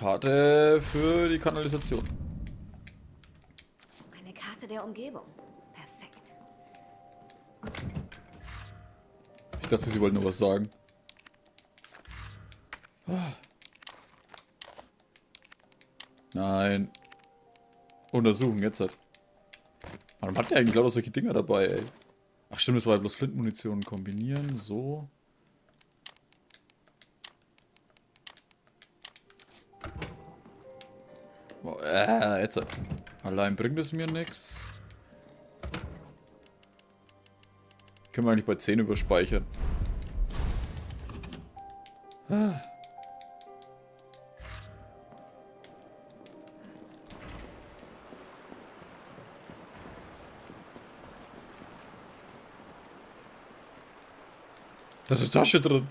Karte für die Kanalisation. Eine Karte der Umgebung. Perfekt. Ich dachte, sie wollten nur was sagen. Nein. Untersuchen, jetzt halt. Warum hat der eigentlich lauter solche Dinger dabei, ey? Ach stimmt, das war ja bloß Flintmunition kombinieren, so. Jetzt. Allein bringt es mir nichts. Können wir eigentlich bei 10 überspeichern. Ah. Da ist Tasche drin.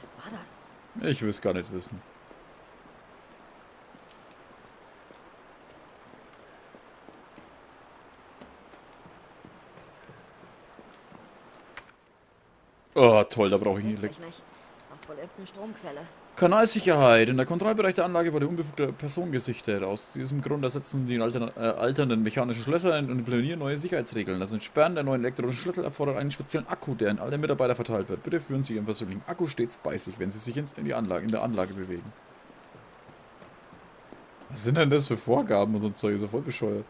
Was war das? Ich will es gar nicht wissen. Oh, toll, da brauche ich nicht. Wohl irgendeine Stromquelle. Kanalsicherheit. In der Kontrollbereich der Anlage wurde unbefugte Person gesichtet. Aus diesem Grund ersetzen die alter, äh, alternden mechanischen Schlösser und implementieren neue Sicherheitsregeln. Das Entsperren der neuen elektronischen Schlüssel erfordert einen speziellen Akku, der in alle Mitarbeiter verteilt wird. Bitte führen Sie Ihren persönlichen Akku stets bei sich, wenn Sie sich in, die Anlage, in der Anlage bewegen. Was sind denn das für Vorgaben und so ein Zeug? Ist ja voll bescheuert.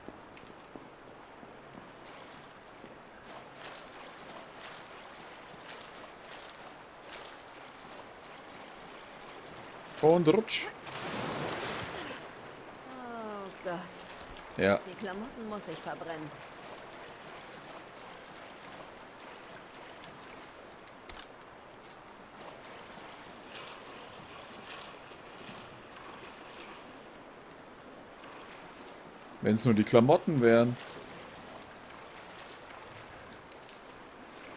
Und rutsch. Oh Gott. Ja. Die Klamotten muss ich verbrennen. Wenn es nur die Klamotten wären.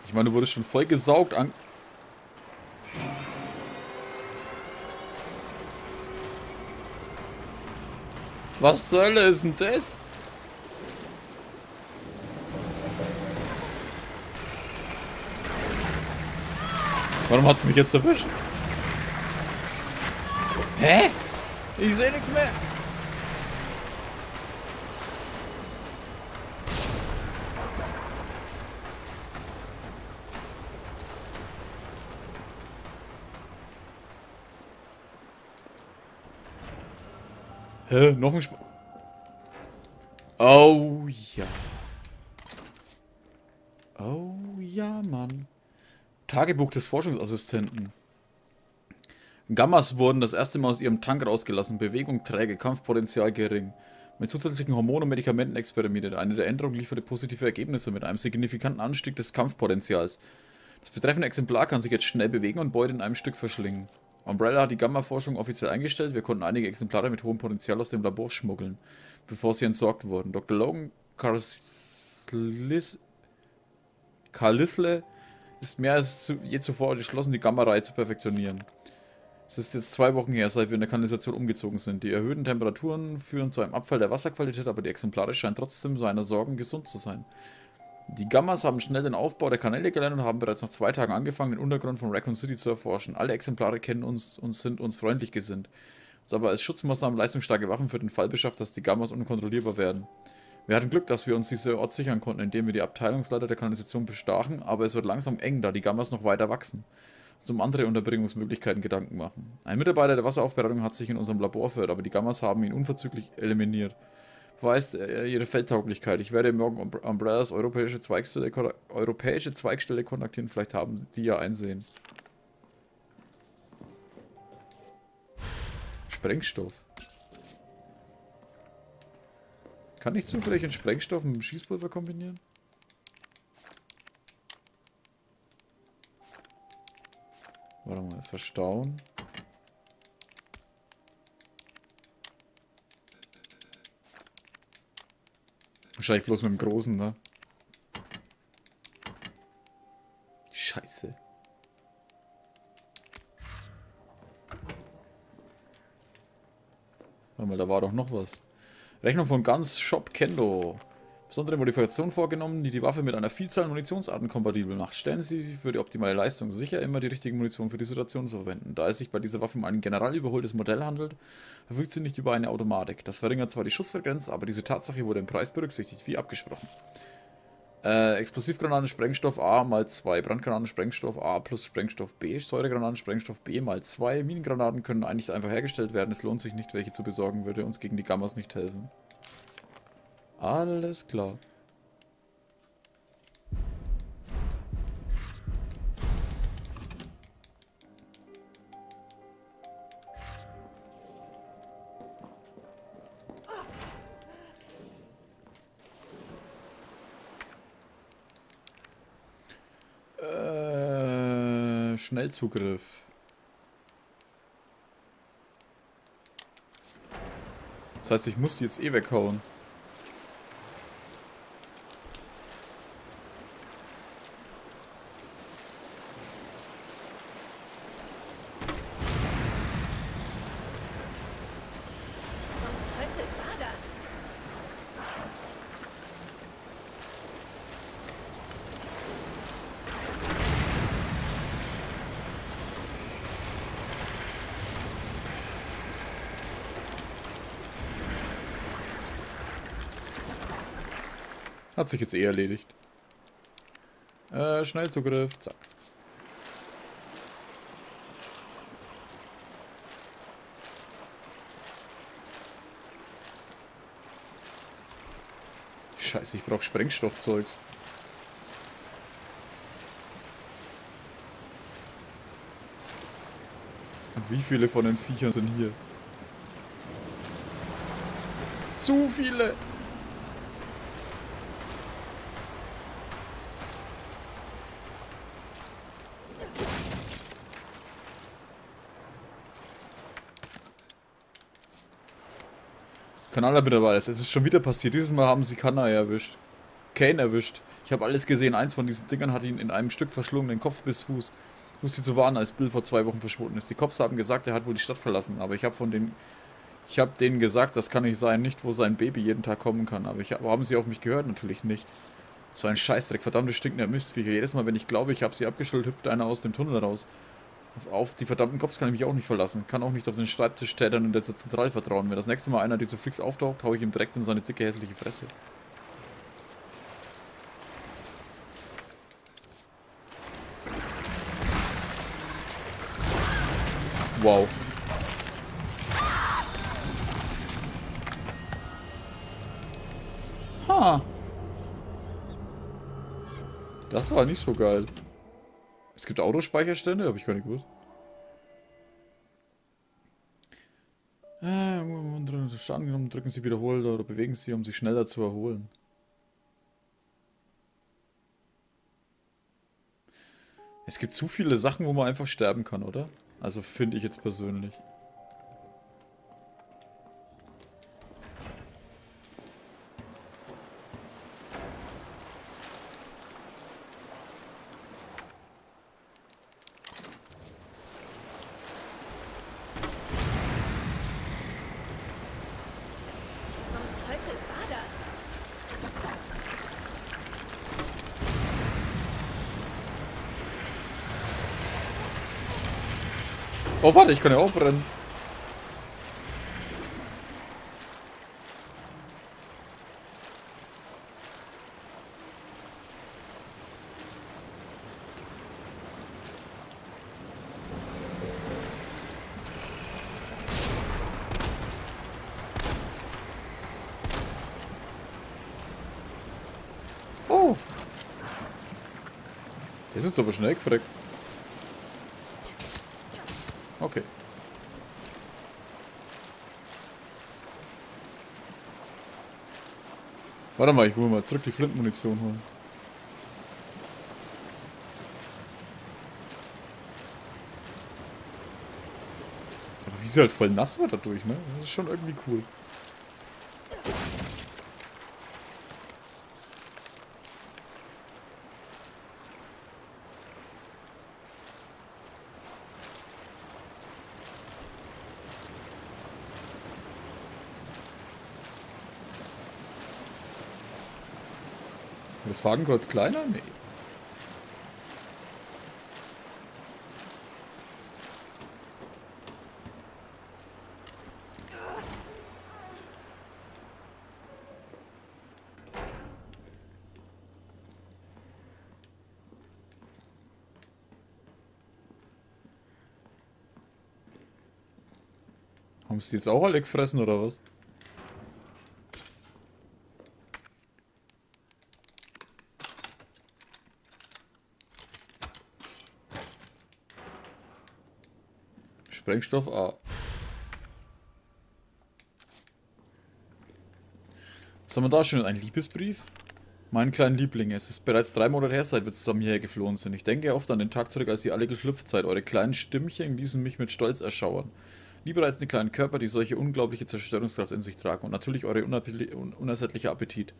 Ich meine, du wurdest schon voll gesaugt an. Was zur Hölle ist denn das? Warum hat's mich jetzt erwischt? Hä? Ich sehe nichts mehr. Hä? Noch ein Sp Oh ja. Oh ja, Mann. Tagebuch des Forschungsassistenten. Gammas wurden das erste Mal aus ihrem Tank rausgelassen. Bewegung träge, Kampfpotenzial gering. Mit zusätzlichen Hormon- und Medikamenten experimentiert. Eine der Änderungen lieferte positive Ergebnisse mit einem signifikanten Anstieg des Kampfpotenzials. Das betreffende Exemplar kann sich jetzt schnell bewegen und Beute in einem Stück verschlingen. Umbrella hat die Gamma-Forschung offiziell eingestellt. Wir konnten einige Exemplare mit hohem Potenzial aus dem Labor schmuggeln, bevor sie entsorgt wurden. Dr. Logan Carlisle ist mehr als je zuvor entschlossen, die Gamma-Reihe zu perfektionieren. Es ist jetzt zwei Wochen her, seit wir in der Kanalisation umgezogen sind. Die erhöhten Temperaturen führen zu einem Abfall der Wasserqualität, aber die Exemplare scheinen trotzdem seiner Sorgen gesund zu sein. Die Gammas haben schnell den Aufbau der Kanäle gelernt und haben bereits nach zwei Tagen angefangen, den Untergrund von Raccoon City zu erforschen. Alle Exemplare kennen uns und sind uns freundlich gesinnt. Uns aber als Schutzmaßnahmen leistungsstarke Waffen für den Fall beschafft, dass die Gammas unkontrollierbar werden. Wir hatten Glück, dass wir uns diese Ort sichern konnten, indem wir die Abteilungsleiter der Kanalisation bestachen, aber es wird langsam eng, da die Gammas noch weiter wachsen. Uns um andere Unterbringungsmöglichkeiten Gedanken machen. Ein Mitarbeiter der Wasseraufbereitung hat sich in unserem Labor verirrt, aber die Gammas haben ihn unverzüglich eliminiert beweist äh, ihre Feldtauglichkeit. Ich werde morgen um Umbrellas europäische Zweigstelle, europäische Zweigstelle kontaktieren. Vielleicht haben die ja einsehen. Sprengstoff. Kann ich zufällig einen Sprengstoff mit dem Schießpulver kombinieren? Warte mal, verstauen. Wahrscheinlich bloß mit dem Großen, ne? Scheiße. Warte mal, da war doch noch was. Rechnung von Ganz Shop Kendo. Besondere Modifikationen vorgenommen, die die Waffe mit einer Vielzahl Munitionsarten kompatibel macht. Stellen Sie sich für die optimale Leistung sicher, immer die richtige Munition für die Situation zu verwenden. Da es sich bei dieser Waffe um ein generell überholtes Modell handelt, verfügt sie nicht über eine Automatik. Das verringert zwar die Schussfrequenz, aber diese Tatsache wurde im Preis berücksichtigt, wie abgesprochen. Äh, Explosivgranaten Sprengstoff A mal 2, Brandgranaten Sprengstoff A plus Sprengstoff B, Säuregranaten Sprengstoff B mal 2, Minengranaten können eigentlich einfach hergestellt werden, es lohnt sich nicht, welche zu besorgen, würde uns gegen die Gammas nicht helfen. Alles klar. Äh, Schnellzugriff. Das heißt, ich muss die jetzt eh weghauen. Zum Teufel war das? Hat sich jetzt eh erledigt. Äh, Schnellzugriff, zack. Scheiße, ich brauch Sprengstoffzeugs. Und wie viele von den Viechern sind hier? Zu viele! Kanal mittlerweile. Es ist schon wieder passiert. Dieses Mal haben sie Kanai erwischt. Kane erwischt. Ich habe alles gesehen. Eins von diesen Dingern hat ihn in einem Stück verschlungen, den Kopf bis Fuß. Ich wusste zu warnen, als Bill vor zwei Wochen verschwunden ist. Die Cops haben gesagt, er hat wohl die Stadt verlassen. Aber ich habe von den... Ich habe denen gesagt, das kann nicht sein. Nicht, wo sein Baby jeden Tag kommen kann. Aber, ich, aber haben sie auf mich gehört? Natürlich nicht. So ein Scheißdreck. Verdammte stinkende Mistviecher. Jedes Mal, wenn ich glaube, ich habe sie abgeschuldet, hüpft einer aus dem Tunnel raus. Auf, die verdammten Cops kann ich mich auch nicht verlassen. Kann auch nicht auf den Schreibtisch tätern und der Zentral vertrauen. Wenn das nächste Mal einer dieser Freaks auftaucht, hau ich ihm direkt in seine dicke, hässliche Fresse. Wow. Ha. Das war nicht so geil. Es gibt Autospeicherstände, habe ich gar nicht gewusst. Äh, Schaden genommen, drücken Sie wiederholt oder bewegen Sie, um sich schneller zu erholen. Es gibt zu viele Sachen, wo man einfach sterben kann, oder? Also finde ich jetzt persönlich. Oh, warte, ich kann ja auch brennen. Oh. Das ist aber schnell gefreckt. Okay. Warte mal, ich hole mal zurück die Flintmunition holen. Aber wie sie halt voll nass war dadurch, ne? Das ist schon irgendwie cool. Das Fadenkreuz kleiner? Nee. Haben sie jetzt auch alle gefressen oder was? Sprengstoff A. Was haben wir da schon? Ein Liebesbrief? Mein kleiner Liebling, es ist bereits drei Monate her, seit wir zusammen hierher geflohen sind. Ich denke oft an den Tag zurück, als ihr alle geschlüpft seid. Eure kleinen Stimmchen ließen mich mit Stolz erschauern. Lieber als die kleinen Körper, die solche unglaubliche Zerstörungskraft in sich tragen. Und natürlich eure unersättliche Appetit.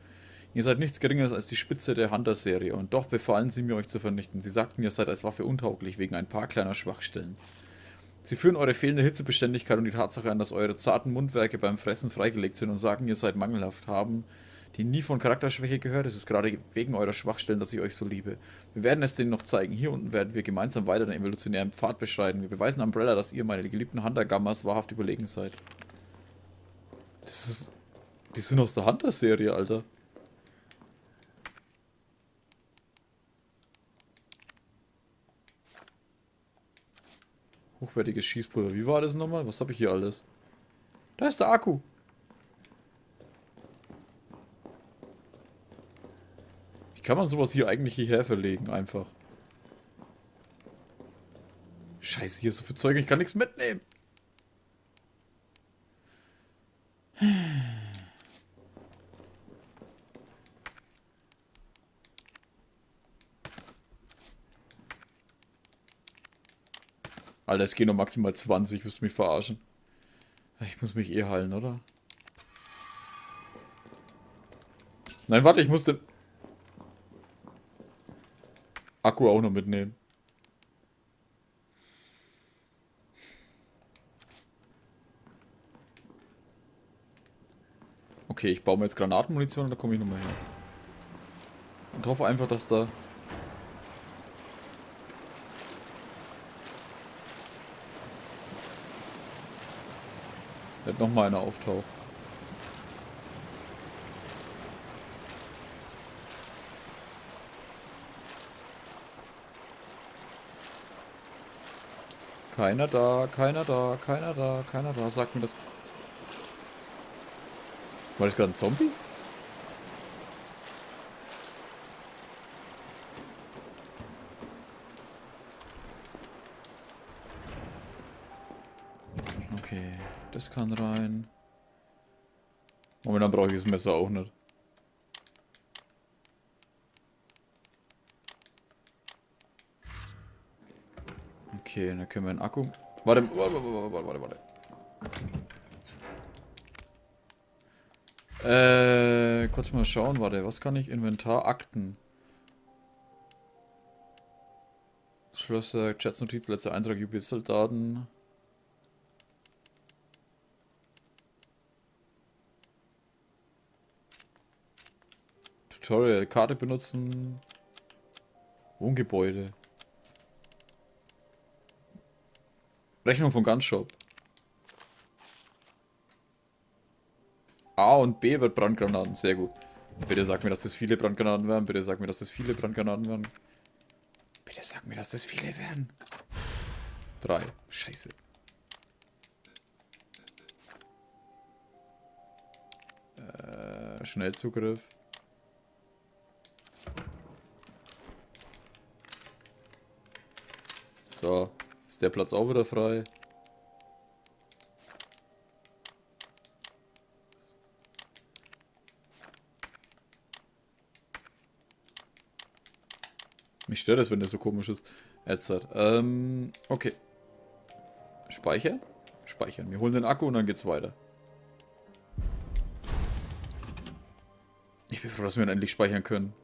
Ihr seid nichts geringeres als die Spitze der Hunter-Serie. Und doch befahlen sie mir, euch zu vernichten. Sie sagten, ihr seid als Waffe untauglich, wegen ein paar kleiner Schwachstellen. Sie führen eure fehlende Hitzebeständigkeit und die Tatsache an, dass eure zarten Mundwerke beim Fressen freigelegt sind und sagen, ihr seid mangelhaft, haben die nie von Charakterschwäche gehört. Es ist gerade wegen eurer Schwachstellen, dass ich euch so liebe. Wir werden es denen noch zeigen. Hier unten werden wir gemeinsam weiter den evolutionären Pfad beschreiten. Wir beweisen Umbrella, dass ihr, meine geliebten Hunter-Gammas, wahrhaft überlegen seid. Das ist... Die sind aus der Hunter-Serie, Alter. Hochwertiges Schießpulver. Wie war das nochmal? Was habe ich hier alles? Da ist der Akku. Wie kann man sowas hier eigentlich hierher verlegen? Einfach. Scheiße, hier ist so viel Zeug, ich kann nichts mitnehmen. Es gehen nur maximal 20, wirst mich verarschen. Ich muss mich eh heilen, oder? Nein, warte, ich musste... Akku auch noch mitnehmen. Okay, ich baue mir jetzt Granatenmunition und da komme ich nochmal her. Und hoffe einfach, dass da Wird nochmal einer auftaucht. Keiner da, keiner da, keiner da, keiner da. Sagt mir das. War das gerade ein Zombie? Das kann rein. Momentan brauche ich das Messer auch nicht. Okay, dann können wir einen Akku... Warte, warte, warte, warte, warte. Äh, kurz mal schauen, warte, was kann ich? Inventar, Akten. Schlösser, Chatsnotiz, letzter Eintrag, UB-Soldaten. Tutorial, Karte benutzen. Wohngebäude. Rechnung von Gunshop. A und B wird Brandgranaten, sehr gut. Bitte sag mir, dass das viele Brandgranaten werden. Bitte sag mir, dass das viele Brandgranaten werden. Bitte sag mir, dass das viele werden. Drei. Scheiße. Äh, Schnellzugriff. So, ist der Platz auch wieder frei. Mich stört es, wenn der so komisch ist. Jetzt hat. Ähm, okay. Speichern? Speichern. Wir holen den Akku und dann geht's weiter. Ich bin froh, dass wir ihn endlich speichern können.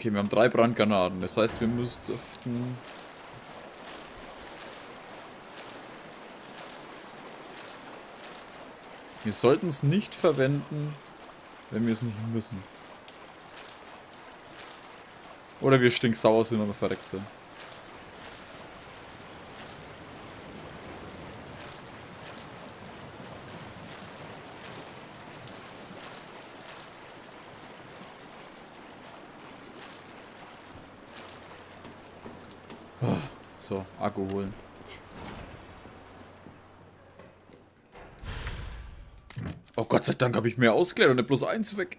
Okay, wir haben drei Brandgranaten. Das heißt, wir müssten... Wir sollten es nicht verwenden, wenn wir es nicht müssen. Oder wir stinksauer sind und verreckt sind. So, Akku holen. Oh Gott sei Dank habe ich mehr ausgeklärt und nicht bloß eins weg.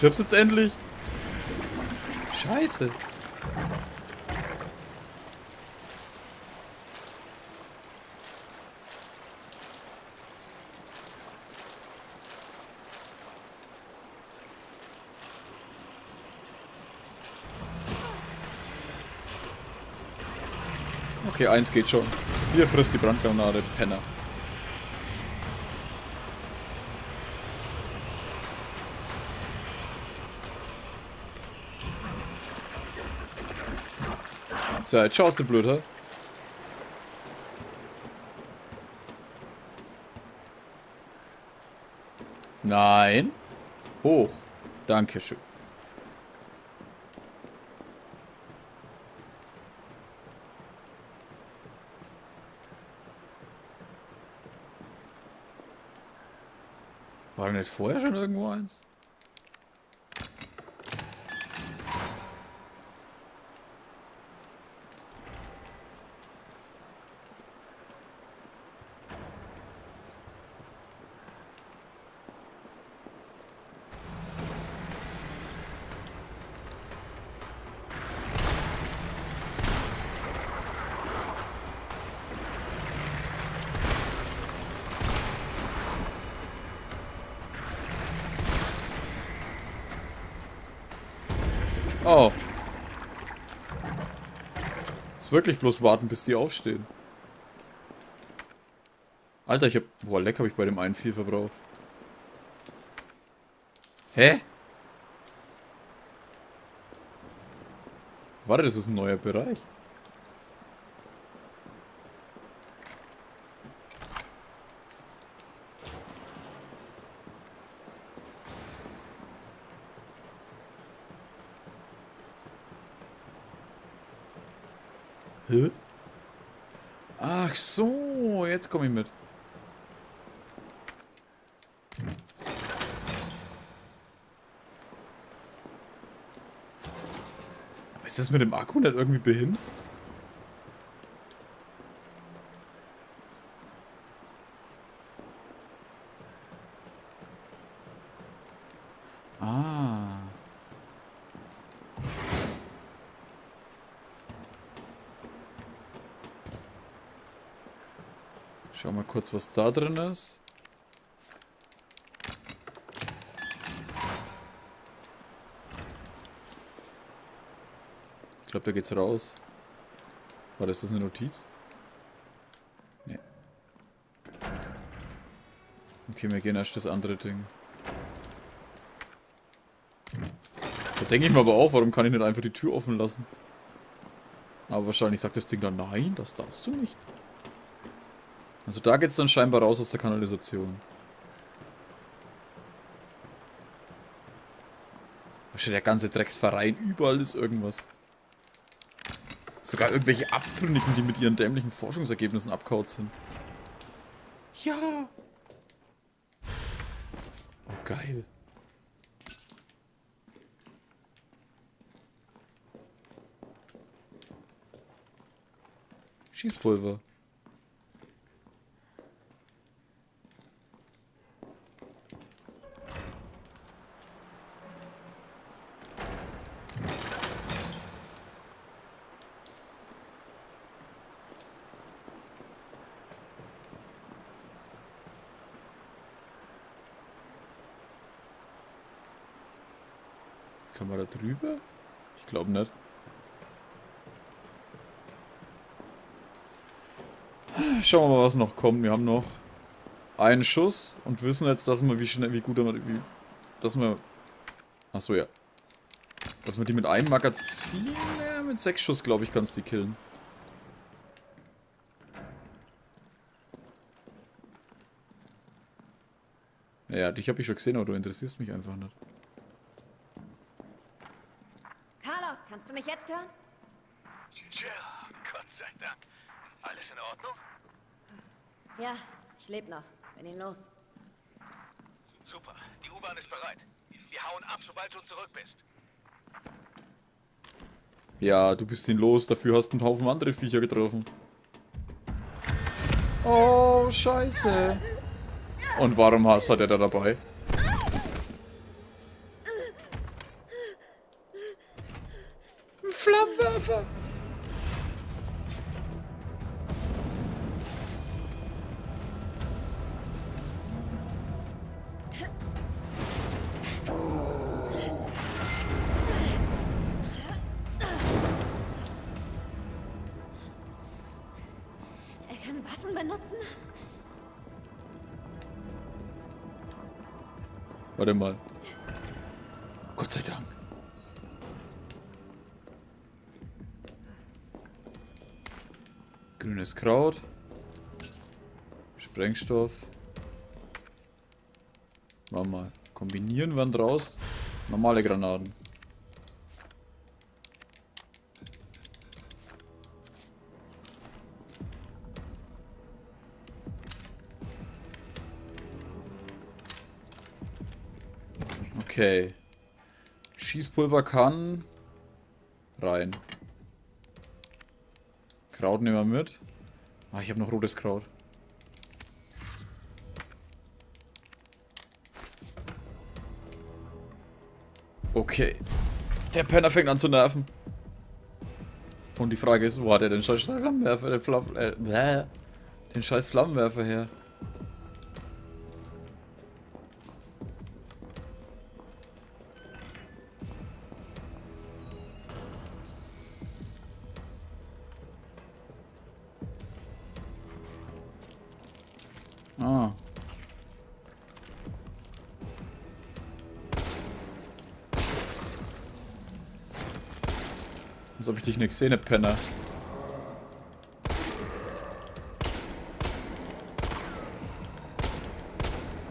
Stirbst jetzt endlich? Scheiße. Okay, eins geht schon. Hier frisst die Brandgranate, Penner. So, jetzt schaust du blöd? Nein. Hoch. Dankeschön. War nicht vorher schon irgendwo eins? Oh. Wirklich bloß warten, bis die aufstehen. Alter, ich hab... Boah, leck hab ich bei dem einen viel verbraucht. Hä? Warte, das ist ein neuer Bereich. Hä? Ach so, jetzt komme ich mit. Aber ist das mit dem Akku nicht irgendwie behindert? Ah. Schau mal kurz, was da drin ist. Ich glaube, da geht's raus. War das eine Notiz? Nee. Okay, wir gehen erst das andere Ding. Da denke ich mir aber auch, warum kann ich nicht einfach die Tür offen lassen? Aber wahrscheinlich sagt das Ding dann, nein, das darfst du nicht. Also da geht's dann scheinbar raus aus der Kanalisation. Wahrscheinlich der ganze Drecksverein, überall ist irgendwas. Sogar irgendwelche Abtrünnigen, die mit ihren dämlichen Forschungsergebnissen abkaut sind. Ja! Oh, geil. Schießpulver. Kann man da drüber? Ich glaube nicht. Schauen wir mal, was noch kommt. Wir haben noch einen Schuss und wissen jetzt, dass wir wie schnell, wie gut, wie, dass wir, achso ja, dass wir die mit einem Magazin, ja, mit sechs Schuss, glaube ich, kannst du die killen. Ja, dich habe ich schon gesehen, aber du interessierst mich einfach nicht. Carlos, kannst du mich jetzt hören? Tja, Gott sei Dank. Alles in Ordnung? Ja, ich lebe noch. Bin ihn los. Super. Die U-Bahn ist bereit. Wir hauen ab, sobald du zurück bist. Ja, du bist ihn los, dafür hast du einen Haufen andere Viecher getroffen. Oh, scheiße. Und warum hast hat er da dabei? Ein Flammenwerfer. Warte mal. Gott sei Dank. Grünes Kraut. Sprengstoff. Warte mal. Kombinieren wir draus. Normale Granaten. Okay. Schießpulver kann rein. Kraut nehmen wir mit. Ah, ich habe noch rotes Kraut. Okay. Der Penner fängt an zu nerven. Und die Frage ist, wo hat er den scheiß Flammenwerfer, den, äh, bäh, den scheiß Flammenwerfer her? Als ob ich dich nicht gesehen hab, Penner.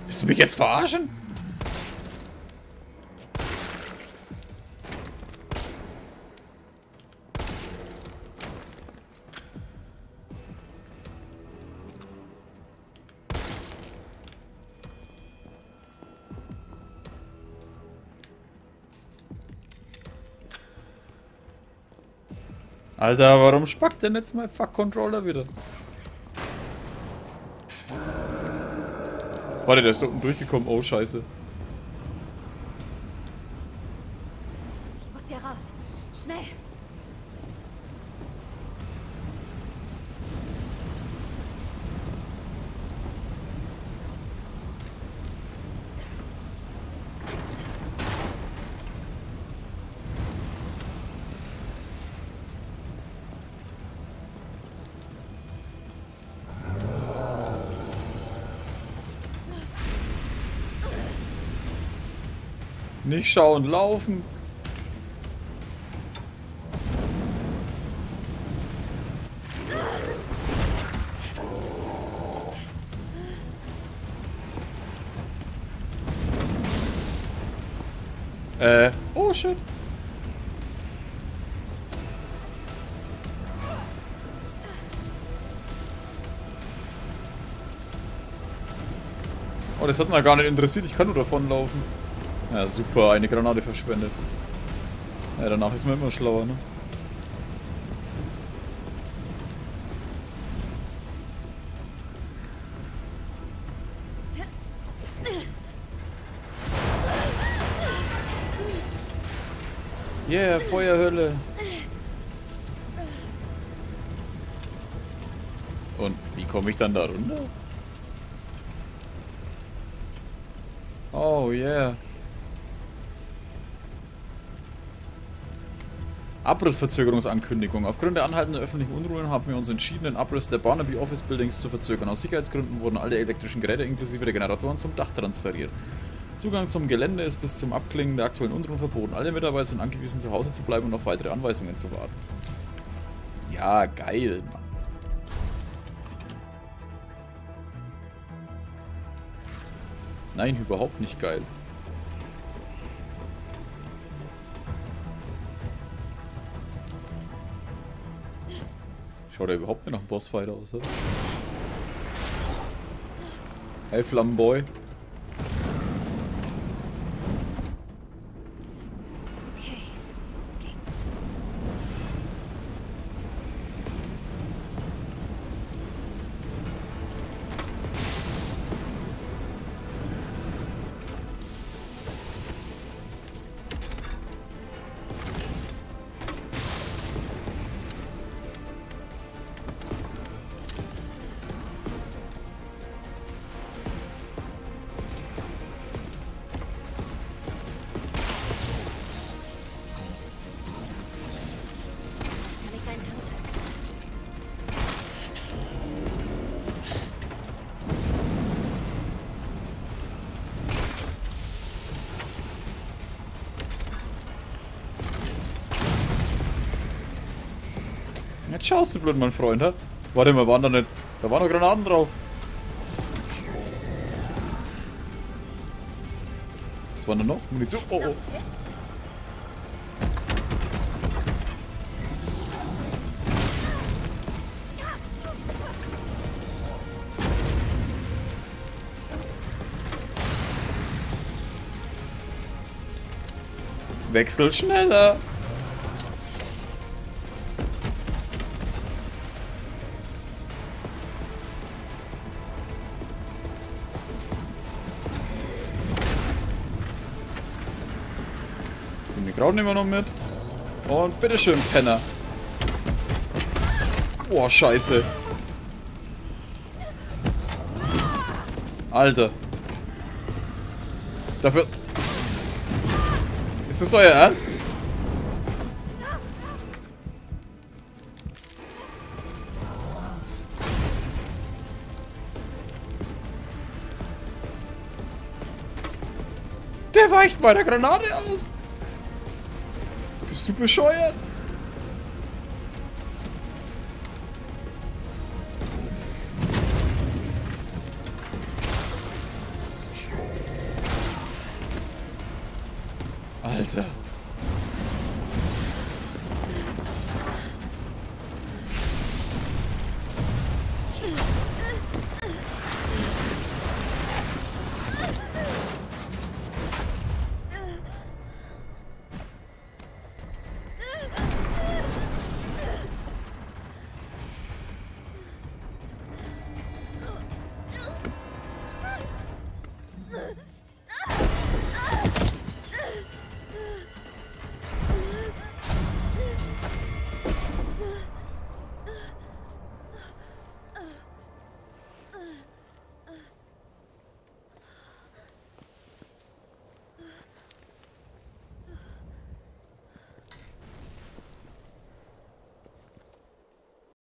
Willst du mich jetzt verarschen? Alter, warum spackt denn jetzt mein Fuck-Controller wieder? Warte, der ist da unten durchgekommen. Oh, scheiße. Ich muss hier raus. Schnell. Nicht schauen, laufen. Äh, oh shit. Oh, das hat mich gar nicht interessiert, ich kann nur davonlaufen. Ja, super, eine Granate verschwendet. Ja, danach ist man immer schlauer, ne? Yeah, Feuerhölle. Und wie komme ich dann da runter? Abrissverzögerungsankündigung. Aufgrund der anhaltenden öffentlichen Unruhen haben wir uns entschieden, den Abriss der Barnaby Office Buildings zu verzögern. Aus Sicherheitsgründen wurden alle elektrischen Geräte inklusive der Generatoren zum Dach transferiert. Zugang zum Gelände ist bis zum Abklingen der aktuellen Unruhen verboten. Alle Mitarbeiter sind angewiesen, zu Hause zu bleiben und auf weitere Anweisungen zu warten. Ja, geil, Mann. Nein, überhaupt nicht geil. Schaut er überhaupt nicht nach einem Bossfight aus, oder? Hey, Flammenboy. Jetzt schaust du blöd, mein Freund, hä? Warte mal, waren da nicht... Da waren noch Granaten drauf. Was war da noch? Munition. Oh, oh. Wechsel schneller. Mikro nehmen wir noch mit. Und bitteschön, Penner. Boah, scheiße. Alter. Dafür... Ist das euer Ernst? Der weicht bei der Granate aus. Du bescheuert? Alter.